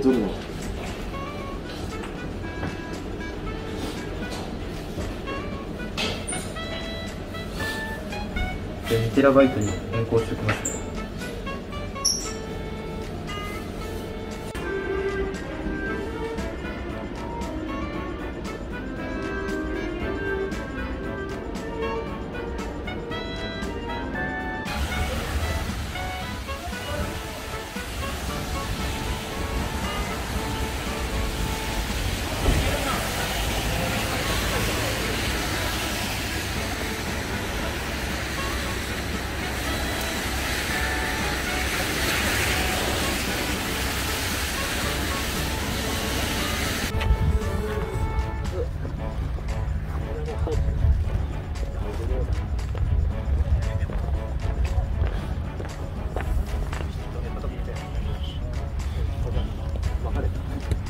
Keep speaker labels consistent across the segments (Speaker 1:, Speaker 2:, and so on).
Speaker 1: いとるの？
Speaker 2: テラバイトに変更しておきますね。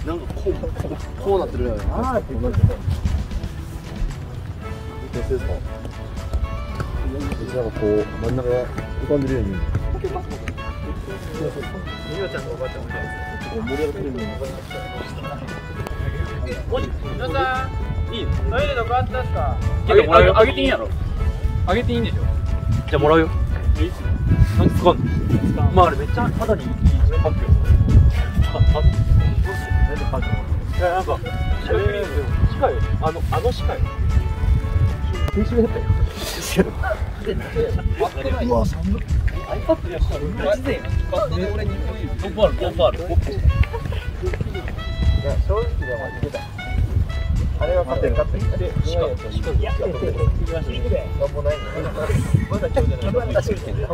Speaker 1: なんかこうこうこうなってるやんああって同じですかなんかこう真ん中が浮かんでるように
Speaker 2: みおちゃんとおばあちゃんみたいです
Speaker 1: 盛り上がってるように
Speaker 2: 皆さんいいトイレどこあったっすか
Speaker 3: あげもらうよ
Speaker 2: あげていいんやろあげていいんでしょ
Speaker 3: じゃあもらうよ
Speaker 2: いいっす
Speaker 3: なんか使うのまああれめっちゃ肌にいい環境ああ全然感じいやなんか歯科クリームでも歯科よあのあの歯科よ研修やったよ
Speaker 1: うわ寒い
Speaker 3: iPad やったらマジで俺に5パール5パール
Speaker 1: いや正直では言ってたあれは勝ってる勝ってるで
Speaker 3: 歯科歯科やってて
Speaker 1: なんもないまだ今日じゃないまだ走るけど
Speaker 3: な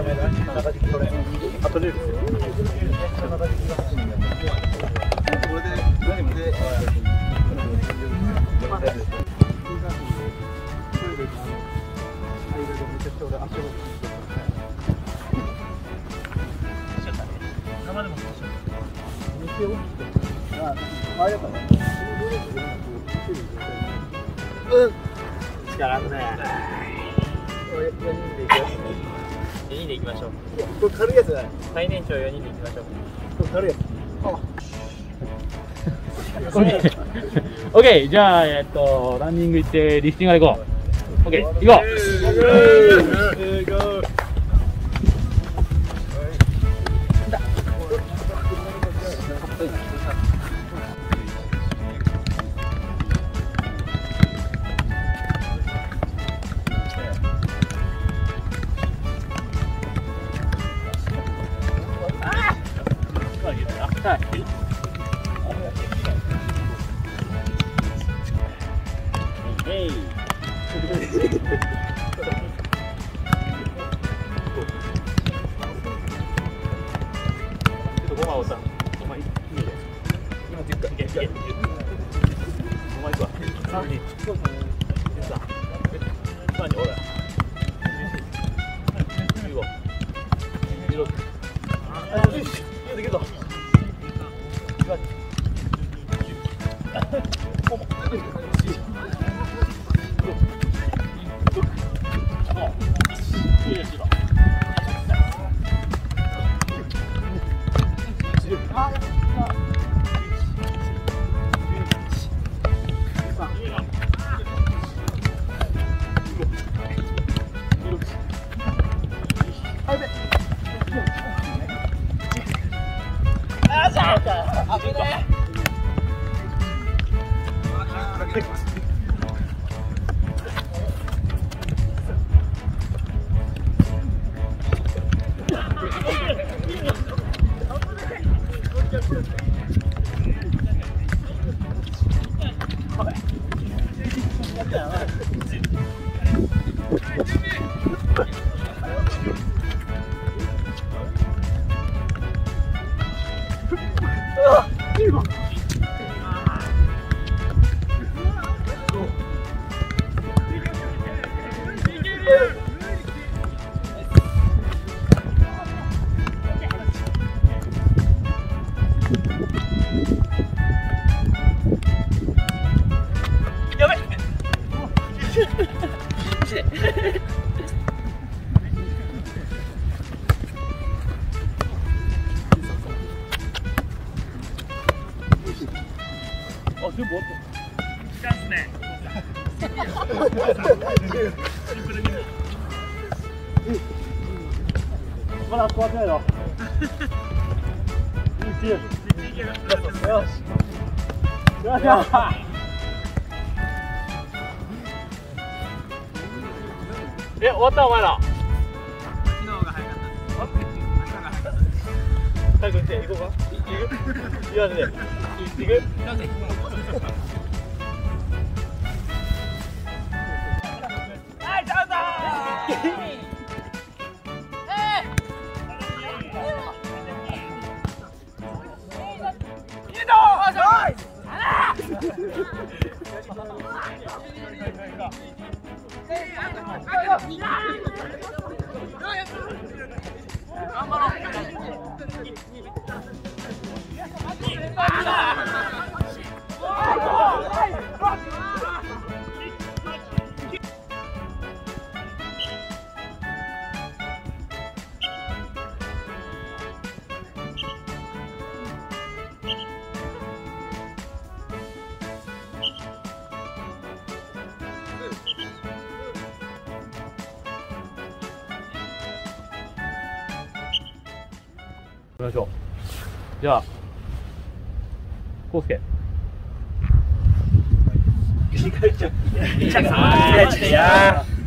Speaker 3: ん。も
Speaker 1: あとでですよこれで全部で
Speaker 2: 力くね4人で行きましょう。
Speaker 1: これ軽いやつだね。
Speaker 2: 最年長4人で行きましょう。
Speaker 1: これ軽いやつ。
Speaker 3: オッケー。オッケー。じゃあえっとランニング行ってリフティングから行こう。オッケー。行こうい。
Speaker 2: ごまをさ、お前いいよ。今で。し。い。Yeah. Voilà, trois え、終わったお前ら。行 きましょう。じゃあコウスケ。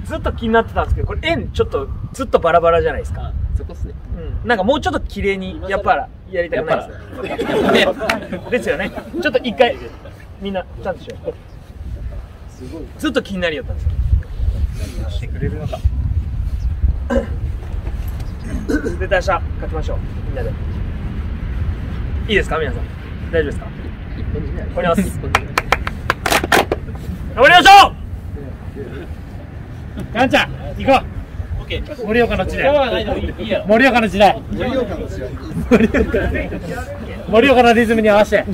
Speaker 2: ずっと気になってたんですけどこれ円ちょっとずっとバラバラじゃないですか、
Speaker 3: そこっすね。
Speaker 2: うん、なんかもうちょっと綺麗にやっぱやりたくないですかねですよね。ちょっと一回みんなちゃんとしよう。ずっと気になりよったんですよ。してくれるのかで明日勝ちましょうみんなで。いいですか皆さん。大丈夫ですか？終わります。頑張りましょうやんちゃん行こう盛岡の地で盛岡の時代。
Speaker 3: 盛岡の試合
Speaker 2: 盛岡のリズムに合わせて